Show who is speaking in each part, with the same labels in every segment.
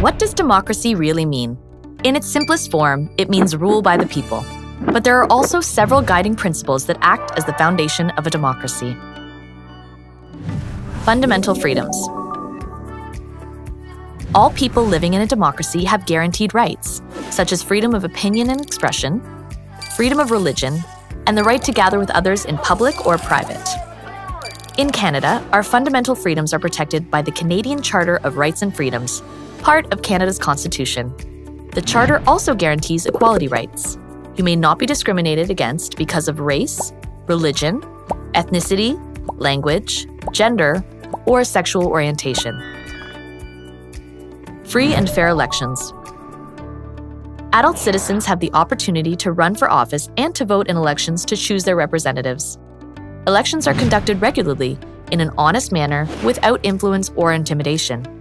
Speaker 1: What does democracy really mean? In its simplest form, it means rule by the people. But there are also several guiding principles that act as the foundation of a democracy. Fundamental freedoms. All people living in a democracy have guaranteed rights, such as freedom of opinion and expression, freedom of religion, and the right to gather with others in public or private. In Canada, our fundamental freedoms are protected by the Canadian Charter of Rights and Freedoms, part of Canada's Constitution. The Charter also guarantees equality rights. You may not be discriminated against because of race, religion, ethnicity, language, gender, or sexual orientation. Free and fair elections. Adult citizens have the opportunity to run for office and to vote in elections to choose their representatives. Elections are conducted regularly, in an honest manner, without influence or intimidation.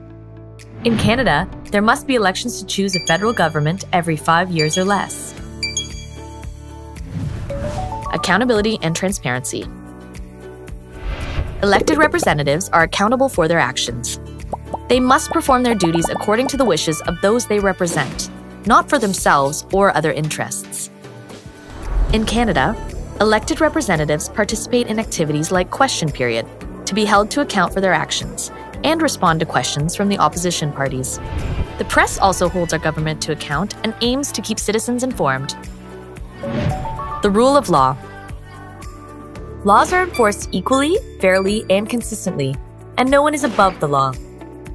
Speaker 1: In Canada, there must be elections to choose a federal government every five years or less. Accountability and transparency. Elected representatives are accountable for their actions. They must perform their duties according to the wishes of those they represent, not for themselves or other interests. In Canada, elected representatives participate in activities like question period to be held to account for their actions and respond to questions from the opposition parties. The press also holds our government to account and aims to keep citizens informed. The rule of law. Laws are enforced equally, fairly, and consistently, and no one is above the law.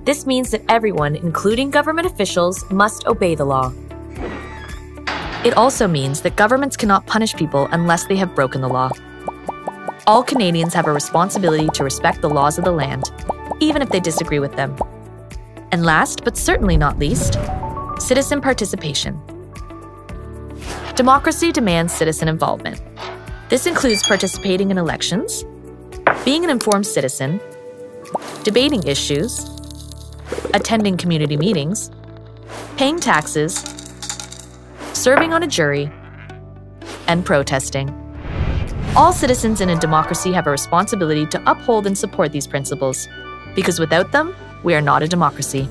Speaker 1: This means that everyone, including government officials, must obey the law. It also means that governments cannot punish people unless they have broken the law. All Canadians have a responsibility to respect the laws of the land, even if they disagree with them. And last, but certainly not least, citizen participation. Democracy demands citizen involvement. This includes participating in elections, being an informed citizen, debating issues, attending community meetings, paying taxes, serving on a jury, and protesting. All citizens in a democracy have a responsibility to uphold and support these principles because without them, we are not a democracy.